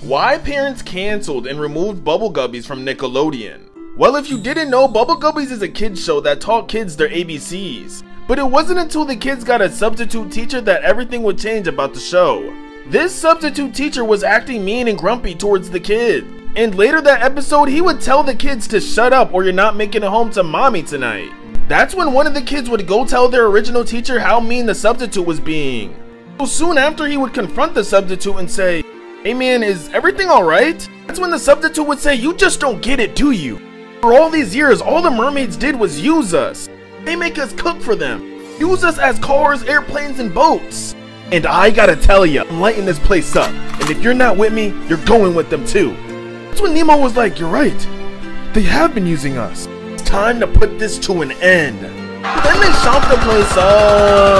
Why parents canceled and removed Bubble Guppies from Nickelodeon? Well, if you didn't know, Bubble Guppies is a kids show that taught kids their ABCs. But it wasn't until the kids got a substitute teacher that everything would change about the show. This substitute teacher was acting mean and grumpy towards the kids. And later that episode, he would tell the kids to shut up or you're not making it home to mommy tonight. That's when one of the kids would go tell their original teacher how mean the substitute was being. So soon after, he would confront the substitute and say, Hey man, is everything alright? That's when the substitute would say, You just don't get it, do you? For all these years, all the mermaids did was use us. They make us cook for them. Use us as cars, airplanes, and boats. And I gotta tell ya, I'm lighting this place up. And if you're not with me, you're going with them too. That's when Nemo was like, You're right. They have been using us. It's time to put this to an end. Then they shot the place up.